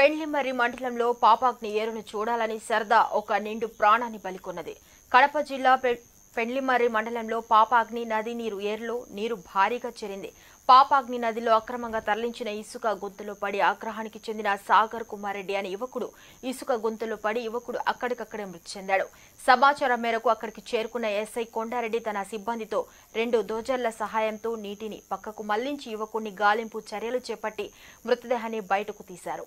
పెండ్లిమర్రి మండలంలో పాపాగ్ని ఏరును చూడాలని సరదా ఒక నిండు ప్రాణాన్ని బలికొన్నది కడప జిల్లా పె- పెండ్లిమర్రి మండలంలో పాపాగ్ని నది నీరు ఏరులో నీరు భారీగా చేరింది. పాపాగ్ని నదిలో అక్రమంగా తరలించిన ఇసుక గుంతలో పడి ఆగ్రహానికి చెందిన సాగర్ కుమారెడ్డి అనే యువకుడు ఇసుక గుంతలో పడి యువకుడు అక్కడికక్కడే మృతి చెందాడు. సమాచారం మేరకు అక్కడికి చేరుకున్న ఎస్ఐ కొండారెడ్డి తన సిబ్బందితో రెండు దోజర్ల సహాయంతో నీటిని పక్కకు మళ్ళించి యువకుడిని గాలింపు చర్యలు చేపట్టి మృతదేహాన్ని బయటకు తీశారు.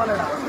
我来了。